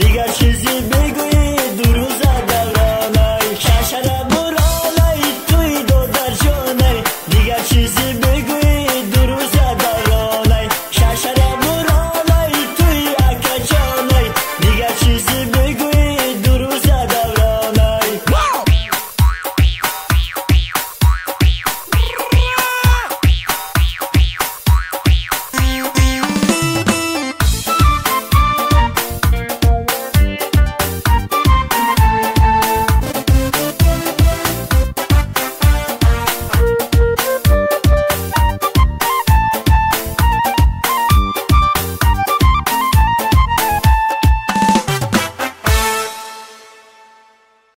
дигар чизе бигӯӣ дурӯза давронай шашара буронай туи додар ҷонай дигар чизе